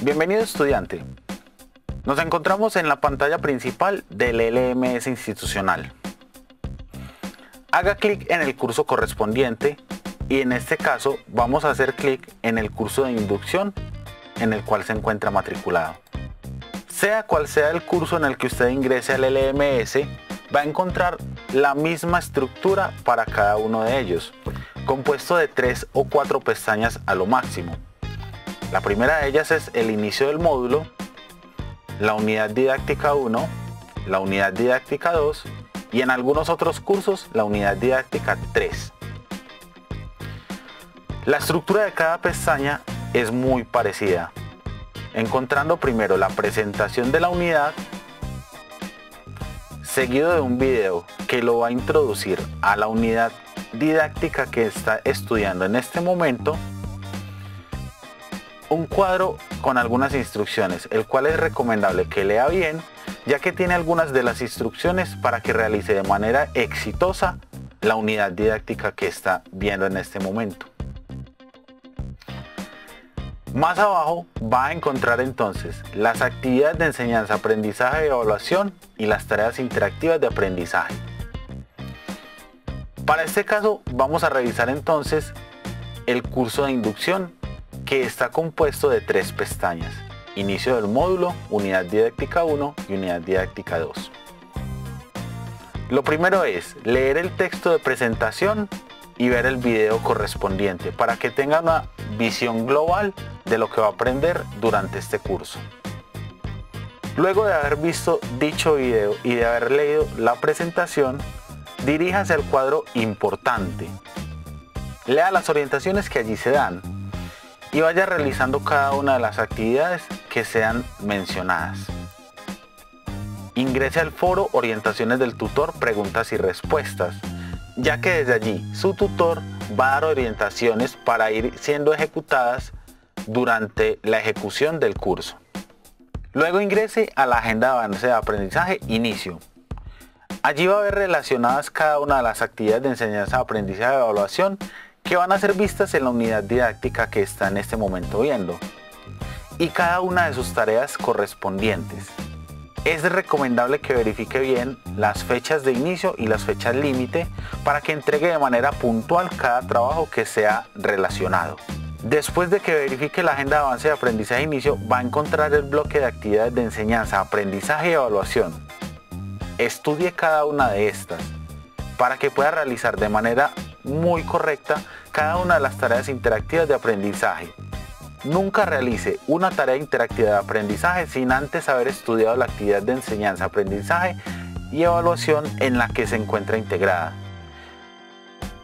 Bienvenido estudiante. Nos encontramos en la pantalla principal del LMS institucional. Haga clic en el curso correspondiente y en este caso vamos a hacer clic en el curso de inducción en el cual se encuentra matriculado. Sea cual sea el curso en el que usted ingrese al LMS, va a encontrar la misma estructura para cada uno de ellos, compuesto de tres o cuatro pestañas a lo máximo. La primera de ellas es el inicio del módulo, la unidad didáctica 1, la unidad didáctica 2 y en algunos otros cursos la unidad didáctica 3. La estructura de cada pestaña es muy parecida, encontrando primero la presentación de la unidad, seguido de un video que lo va a introducir a la unidad didáctica que está estudiando en este momento, un cuadro con algunas instrucciones, el cual es recomendable que lea bien, ya que tiene algunas de las instrucciones para que realice de manera exitosa la unidad didáctica que está viendo en este momento. Más abajo va a encontrar entonces las actividades de enseñanza, aprendizaje y evaluación y las tareas interactivas de aprendizaje. Para este caso vamos a revisar entonces el curso de inducción que está compuesto de tres pestañas. Inicio del módulo, unidad didáctica 1 y unidad didáctica 2. Lo primero es leer el texto de presentación y ver el video correspondiente para que tenga una visión global de lo que va a aprender durante este curso. Luego de haber visto dicho video y de haber leído la presentación, diríjase al cuadro importante. Lea las orientaciones que allí se dan y vaya realizando cada una de las actividades que sean mencionadas. Ingrese al foro Orientaciones del tutor, preguntas y respuestas, ya que desde allí su tutor va a dar orientaciones para ir siendo ejecutadas durante la ejecución del curso. Luego ingrese a la agenda de avance de aprendizaje inicio. Allí va a ver relacionadas cada una de las actividades de enseñanza, aprendizaje y evaluación que van a ser vistas en la unidad didáctica que está en este momento viendo y cada una de sus tareas correspondientes. Es recomendable que verifique bien las fechas de inicio y las fechas límite para que entregue de manera puntual cada trabajo que sea relacionado. Después de que verifique la agenda de avance de aprendizaje inicio, va a encontrar el bloque de actividades de enseñanza, aprendizaje y evaluación. Estudie cada una de estas para que pueda realizar de manera muy correcta cada una de las tareas interactivas de aprendizaje. Nunca realice una tarea interactiva de aprendizaje sin antes haber estudiado la actividad de enseñanza, aprendizaje y evaluación en la que se encuentra integrada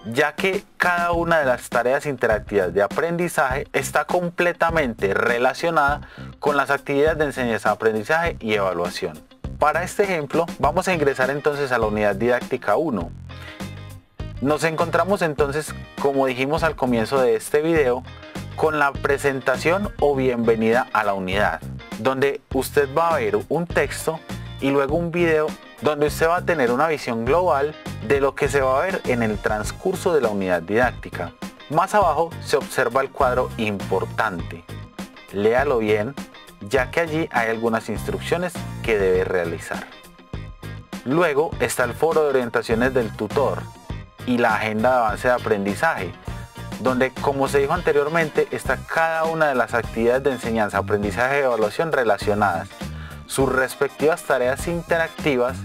ya que cada una de las tareas interactivas de aprendizaje está completamente relacionada con las actividades de enseñanza, aprendizaje y evaluación. Para este ejemplo, vamos a ingresar entonces a la unidad didáctica 1. Nos encontramos entonces, como dijimos al comienzo de este video, con la presentación o bienvenida a la unidad, donde usted va a ver un texto y luego un video donde usted va a tener una visión global de lo que se va a ver en el transcurso de la unidad didáctica. Más abajo se observa el cuadro importante. Léalo bien, ya que allí hay algunas instrucciones que debe realizar. Luego está el foro de orientaciones del tutor y la agenda de avance de aprendizaje, donde como se dijo anteriormente está cada una de las actividades de enseñanza, aprendizaje y evaluación relacionadas sus respectivas tareas interactivas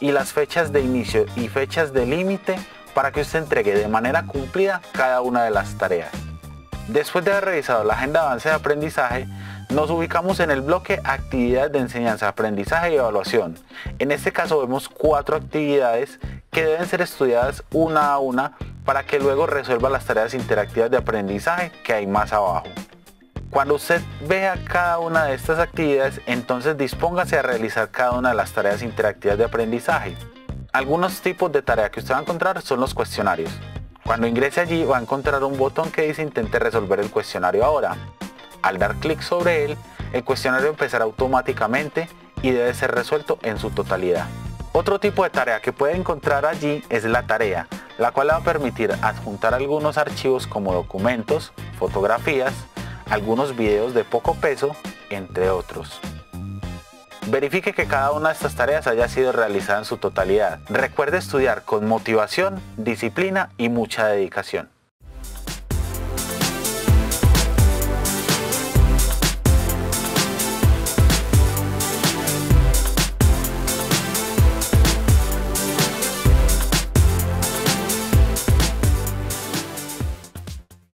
y las fechas de inicio y fechas de límite para que usted entregue de manera cumplida cada una de las tareas. Después de haber revisado la agenda de avance de aprendizaje, nos ubicamos en el bloque actividades de enseñanza, aprendizaje y evaluación. En este caso vemos cuatro actividades que deben ser estudiadas una a una para que luego resuelva las tareas interactivas de aprendizaje que hay más abajo. Cuando usted vea cada una de estas actividades, entonces dispóngase a realizar cada una de las tareas interactivas de aprendizaje. Algunos tipos de tareas que usted va a encontrar son los cuestionarios. Cuando ingrese allí va a encontrar un botón que dice intente resolver el cuestionario ahora. Al dar clic sobre él, el cuestionario empezará automáticamente y debe ser resuelto en su totalidad. Otro tipo de tarea que puede encontrar allí es la tarea, la cual le va a permitir adjuntar algunos archivos como documentos, fotografías, algunos videos de poco peso entre otros. Verifique que cada una de estas tareas haya sido realizada en su totalidad. Recuerde estudiar con motivación, disciplina y mucha dedicación.